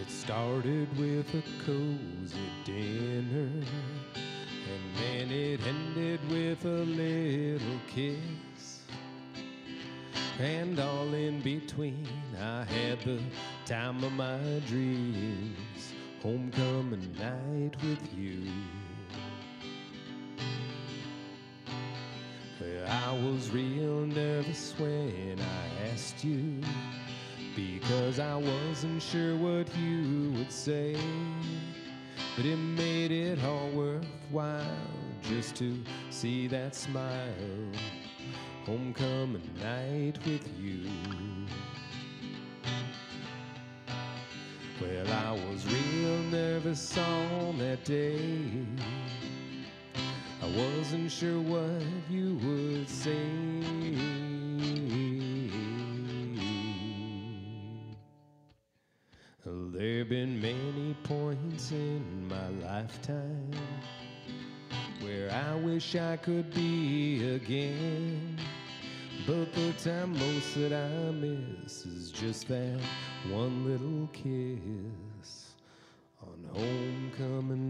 It started with a cozy dinner, and then it ended with a little kiss. And all in between, I had the time of my dreams. Homecoming night with you. I was real nervous when I asked you because I wasn't sure what you would say. But it made it all worthwhile just to see that smile. Homecoming night with you. Well, I was real nervous on that day. I wasn't sure what you would There have been many points in my lifetime where I wish I could be again. But the time most that I miss is just that one little kiss on homecoming